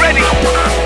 ready.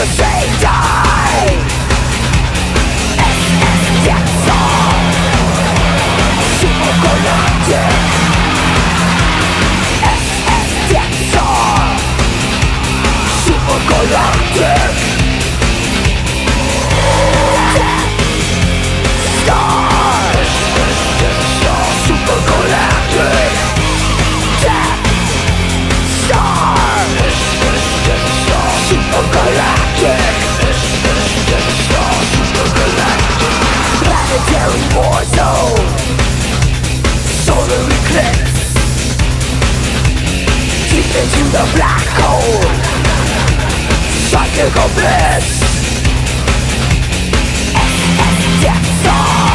machine die Super Death Star. Super Death Star. Super legendary war zone. Solar eclipse. Deep into the black hole. Psychic abyss SS Death Star.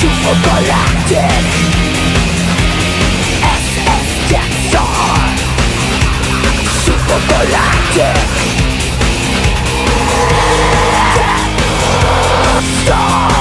Super Galactic SS Death Star. Super Galactic. star